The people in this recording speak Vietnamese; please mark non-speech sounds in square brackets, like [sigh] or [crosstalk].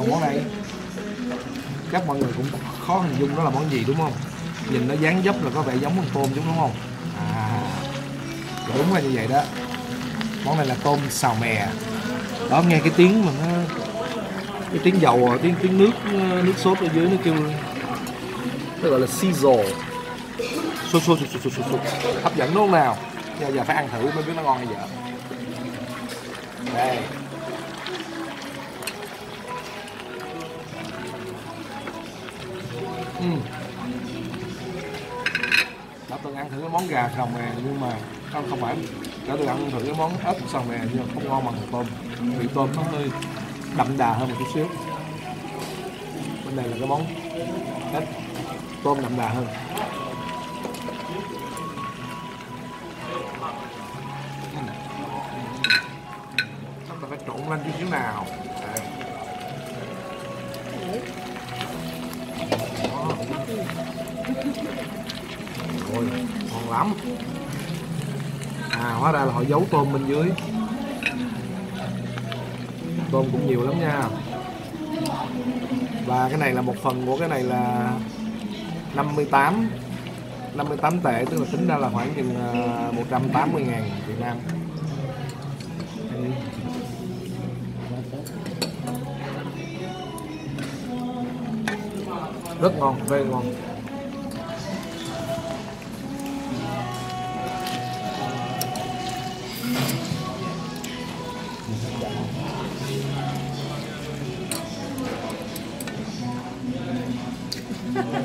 còn món này, chắc mọi người cũng khó hình dung đó là món gì, đúng không? Nhìn nó dáng dấp là có vẻ giống con tôm đúng không? À đúng là như vậy đó. Món này là tôm xào mè. Đó, nghe cái tiếng mà nó, cái tiếng dầu, tiếng tiếng nước nước sốt ở dưới nó kêu, nó gọi là sizzle. Sôi sôi sôi sôi sôi hấp dẫn đúng không nào? Giờ giờ phải ăn thử mới biết nó ngon hay dở. Đây. Ừ. đã từng ăn thử cái món gà sò mè, nhưng mà không không phải. Đã từng ăn thử cái món ớt sò mè, nhưng mà không ngon bằng tôm. Vị tôm nó hơi đậm đà hơn một chút xíu. Bên này là cái món ớt tôm đậm đà hơn. Chúng ta phải trộn lên chút xíu nào. Đấy. Ôi, ngon lắm. À hóa ra là họ giấu tôm bên dưới. Tôm cũng nhiều lắm nha. Và cái này là một phần của cái này là 58 58 tệ tức là tính ra là khoảng chừng à, 180 ngàn Việt Nam. Rất ngon, very ngon. Yeah. [laughs]